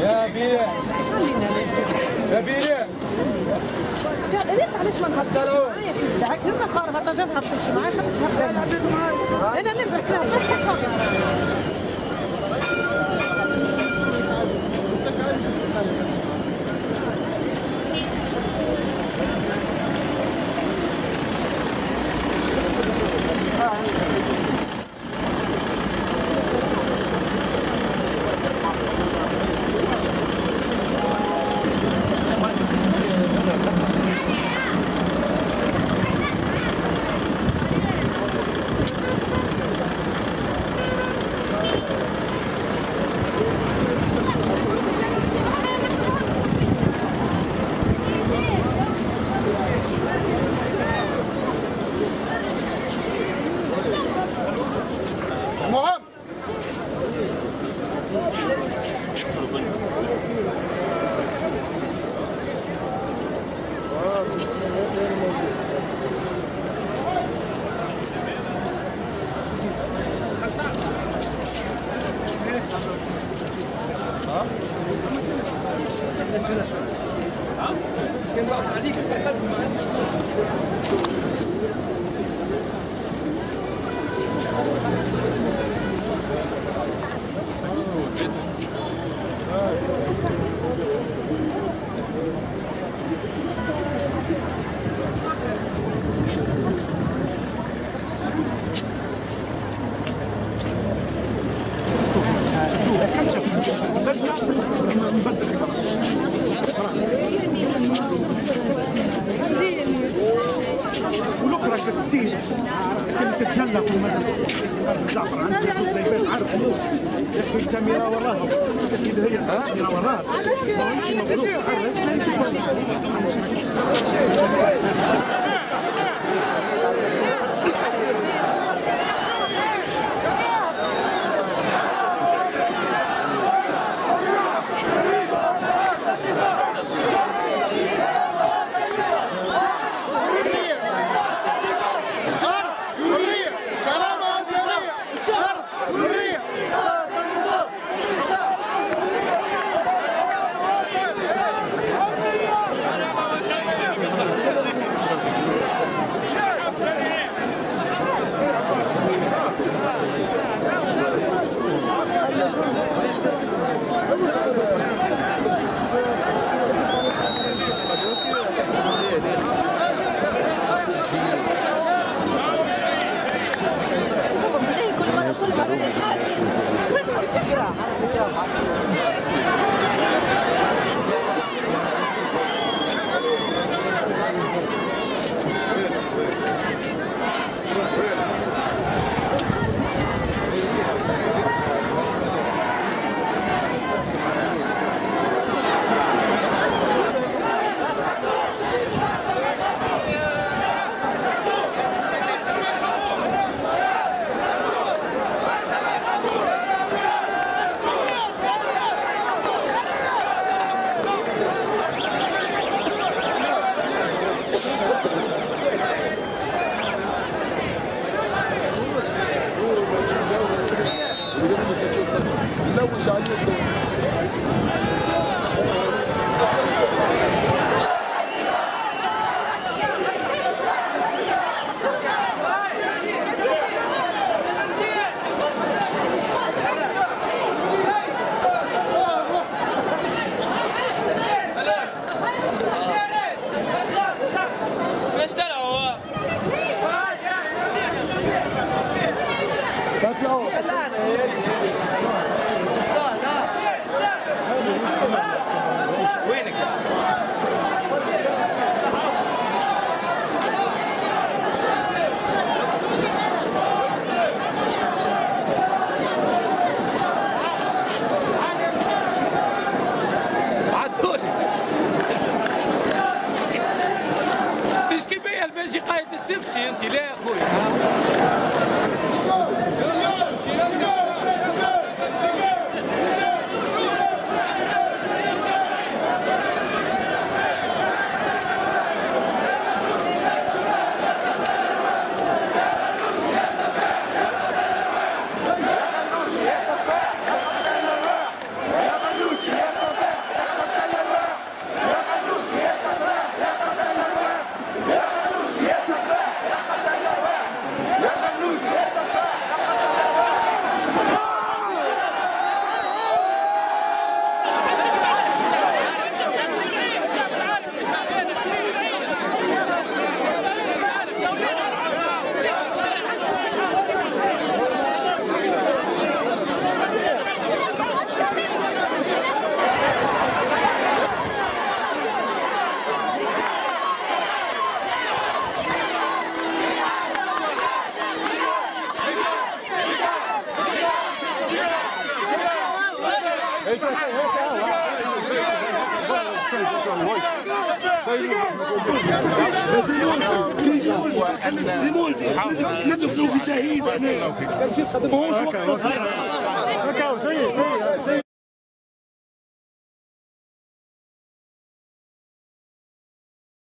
يا بيه يا بيه ريت علاش ما نهزروا هاك لما خارج هذا جاب حطيتش معاه أنا اللي فكرها عندها البيت عارف الكاميرا وراها هي الكاميرا وراها 테키라 하나 테키라 سيمون ندفنوا في شهيد هنا